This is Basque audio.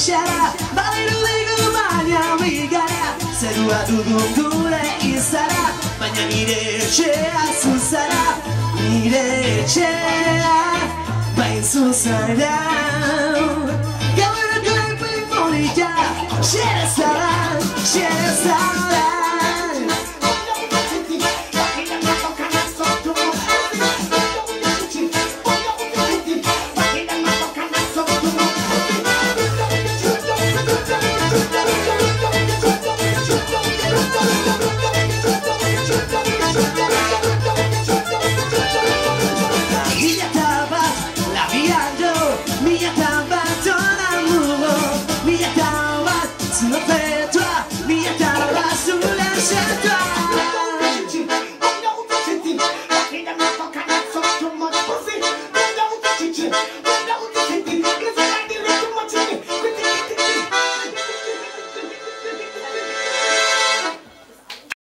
Shara, baliru baina bigara Zerua dugun gure izara Baina nire etxea zuzara. Nire etxea Bain zuzara. Gauero gure polita Xere zara, xere zara